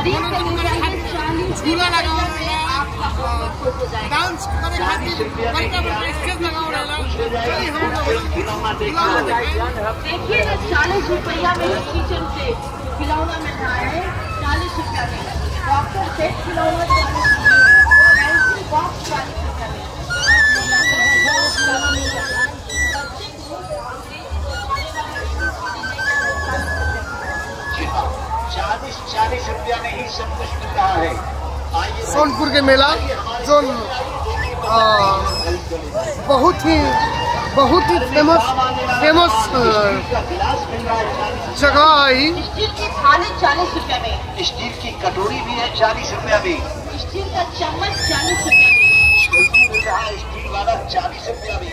झूला डांस करे खातिर बड़का बड़का स्टेज रहेला देखिए चालीस रुपया में किचन से खिलौना मिल रहा है चालीस रुपया में। डॉक्टर सेट खिलौना चालीस रुपये बॉक्स चालीस रुपया में। चालीस चालीस रुपया में ही सब कुछ मिल रहा है। सोनपुर के मेला जो आ, बहुत ही बहुत ही फ़ेमस फ़ेमस है जगह आई। स्टील की थाली चालीस रुपया में। स्टील की कटोरी भी है चालीस रुपया में। स्टील का चम्मच चालीस रुपया में। छोटी मिल रहा है स्टील वाला चालीस रुपया में।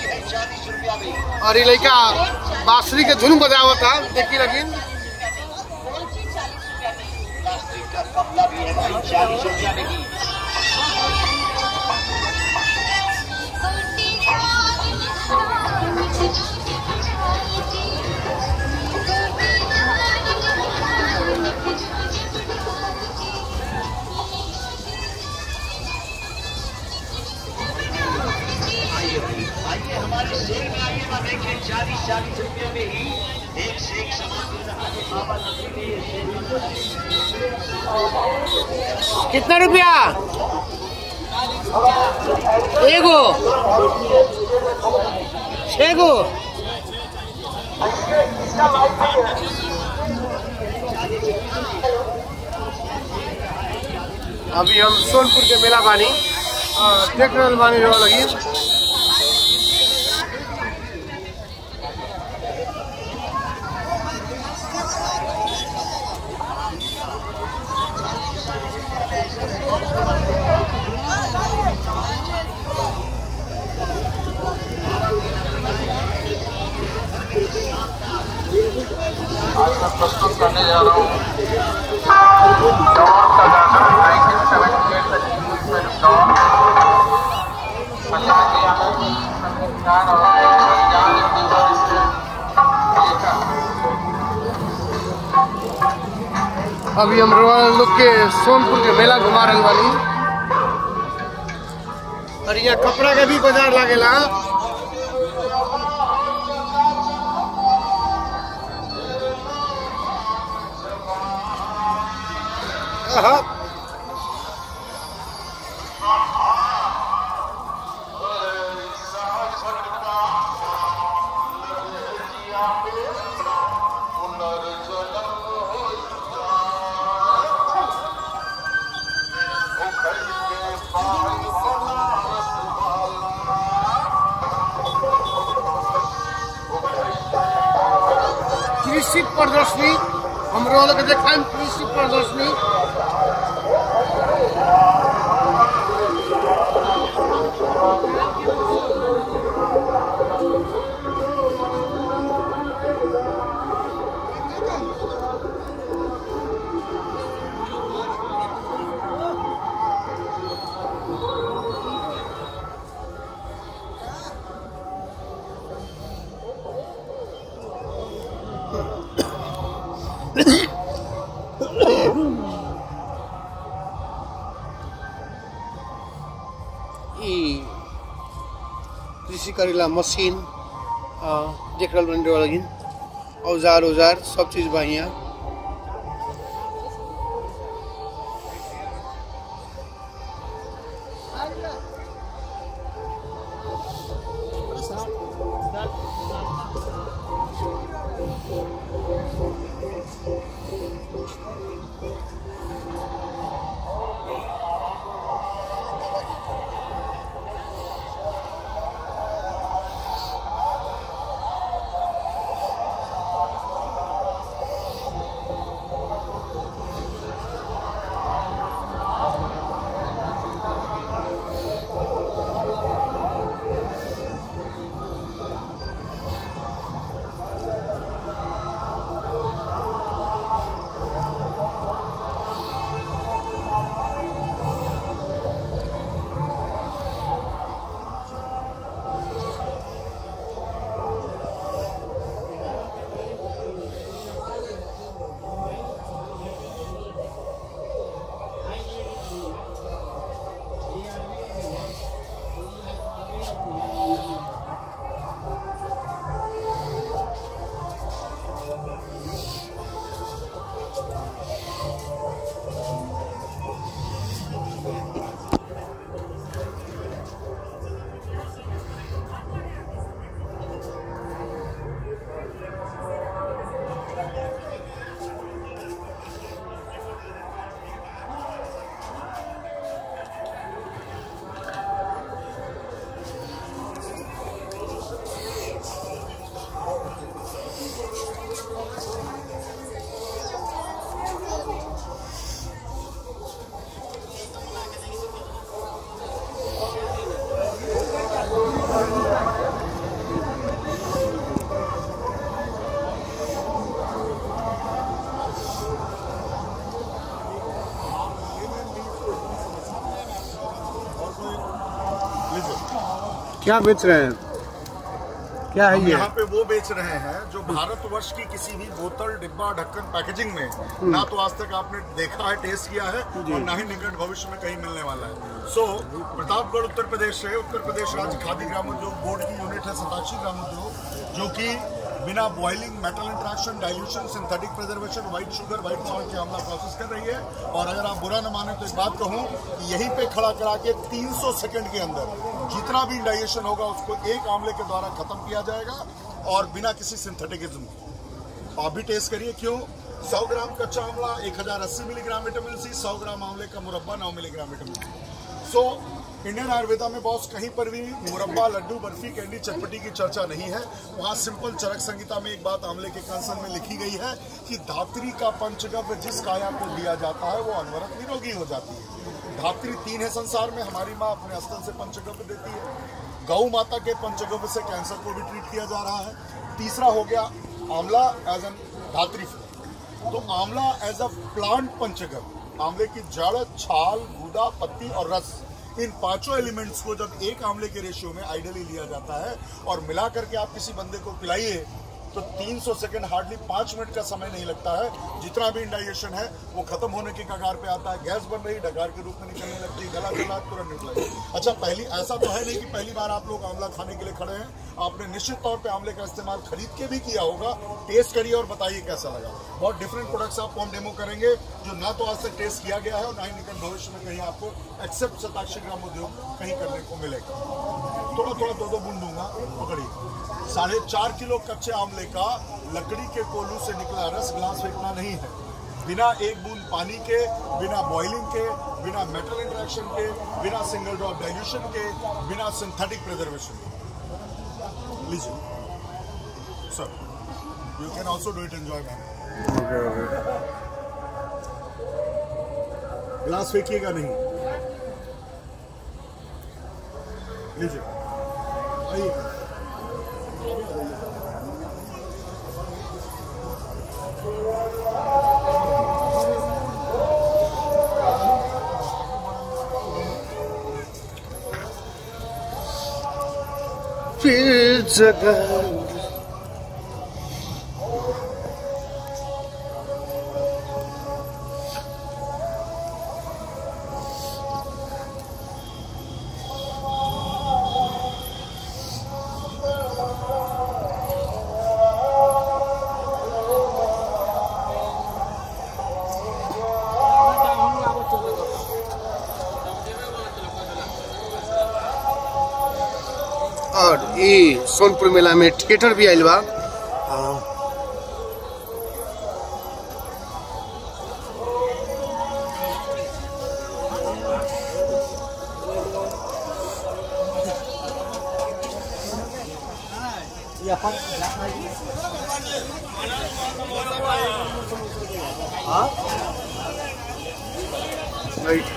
है चालीस रुपया में? और ये लड़का बांसुरी के धुन बजावता देखी लगिन चालीस रुपया में ही आइए, हमारे सेल में आइए ना देखिए चालीस चालीस रुपये में ही एक से एक सामान मिल रहा है। बाबा नदी ये सेल कितना रुपया? एगो। एगो। अभी हम सोनपुर के मेला बानी। देख रहल बानी लगी अभी हम लोग के सोनपुर के मेला घुमा रहे वाली और यहाँ कपड़ा का भी बाज़ार लागेला आहा, कृषि प्रदर्शनी हाम्रो अलगतै खान कृषि प्रदर्शनी। करेला मसिन देखभाल गर्नुको लागि औजार औजार सब चिज भयो यहाँ। क्या बेच रहे हैं? क्या है ये? यहाँ पे वो बेच रहे हैं जो भारतवर्ष की किसी भी बोतल डिब्बा ढक्कन पैकेजिंग में ना तो आज तक आपने देखा है टेस्ट किया है और ना ही निकट भविष्य में कहीं मिलने वाला है। सो so, प्रतापगढ़ उत्तर प्रदेश से उत्तर प्रदेश राज्य खादी ग्रामोद्योग बोर्ड की यूनिट है सताक्षी ग्रामोद्योग जो कि बिना boiling metal interaction dilution synthetic preservation white sugar white salt के आमला प्रोसेस कर रही है। और अगर आप बुरा न माने तो एक बात कहूँ यहीं पे खड़ा करा के 300 सेकंड के अंदर जितना भी इंडाइजेशन होगा उसको एक आमले के द्वारा खत्म किया जाएगा और बिना किसी सिंथेटिक आप भी टेस्ट करिए, क्यों? 100 ग्राम कच्चा आंवला 1080 मिलीग्राम विटामिन सी 100 ग्राम आंवले का मुरब्बा 9 milligram vitamin C so Indian Ayurveda में बॉस कहीं पर भी मुरब्बा, लड्डू, बर्फ़ी, कैंडी, चटपटी की चर्चा नहीं है। वहाँ सिंपल चरक संहिता में एक बात आंवले के कंसन में लिखी गई है कि धात्री का पंचगव्य जिस काया को दिया जाता है, वो अनवरत निरोगी हो जाती है। धात्री तीन है संसार में, हमारी माँ अपने स्तन से पंचगव्य देती है। गौ माता के पंचगव्य से कैंसर को भी ट्रीट किया जा रहा है। तीसरा हो गया आंवला एज एन धात्री तो आंवला एज अ प्लांट पंचगव्य आंवले की जड़, छाल, गूदा, पत्ती और रस इन पाँचों एलिमेंट्स को जब एक आंवले के रेशियो में आइडली लिया जाता है और मिला करके आप किसी बंदे को पिलाइए तो 300 सेकंड हार्डली पाँच मिनट का समय नहीं लगता है। जितना भी इंडाइजेशन है, वो खत्म होने के कगार पे आता है। गैस बन रही डकार के रूप में निकलने लगती है। गला गला तुरंत निकला अच्छा पहली, ऐसा तो है नहीं कि पहली बार आप लोग आंवला खाने के लिए खड़े हैं। आपने निश्चित तौर पे आंवले का इस्तेमाल खरीद के भी किया होगा। टेस्ट करिए और बताइए कैसा लगा। बहुत डिफरेंट प्रोडक्ट्स आपको हम डेमो करेंगे, जो ना तो आज तक टेस्ट किया गया है और ना ही निकट भविष्य में कहीं आपको एक्सेप्ट सताक्षी ग्राम उद्योग कहीं करने को मिलेगा। थोड़ा थोड़ा दो दो बूंद दूँगा। पकड़िए। साढ़े चार किलो कच्चे आंवले का लकड़ी के कोलू से निकला रस ग्लास फेंकना नहीं है। बिना एक बूंद पानी के बिना बॉइलिंग के बिना मेटल इंट्रैक्शन के बिना सिंगल ड्रॉप डाइल्यूशन के बिना सिंथेटिक प्रिजर्वेशन के। लीजिए। Sir you can also do it enjoy ma'am glass फेंकिएगा नहीं। लीजिए। आइए। फिर जगह सोनपुर मेला में थिएटर भी आयल बा।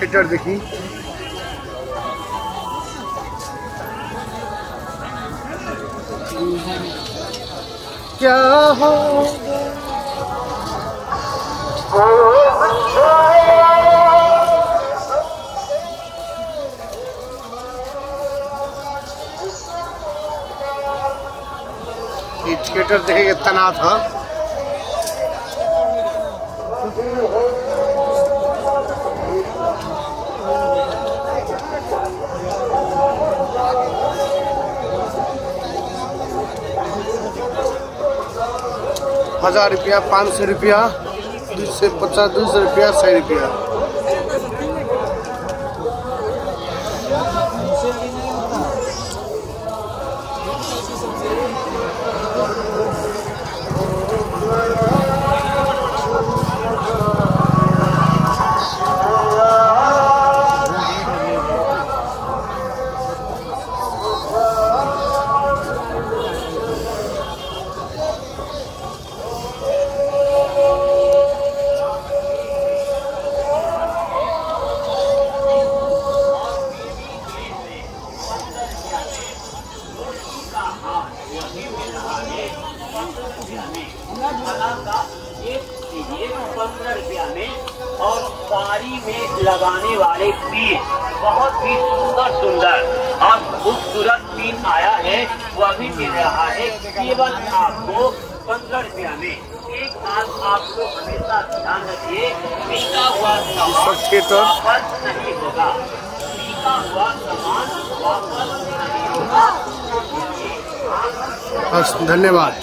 थिएटर देखी। क्या हो थिएटर देखेंगे तनाव हज़ार रुपया पाँच सौ रुपया दो सौ पचास दो सौ रुपया सौ रुपया। बहुत सुंदर। और खूबसूरत नमकीन आया है वो अभी मिल रहा है केवल आपको पंद्रह रुपया में। एक बात आप लोग हमेशा ध्यान रखिए बिका हुआ सामान वापस नहीं होगा। बिका हुआ सामान वापस नहीं होगा। धन्यवाद।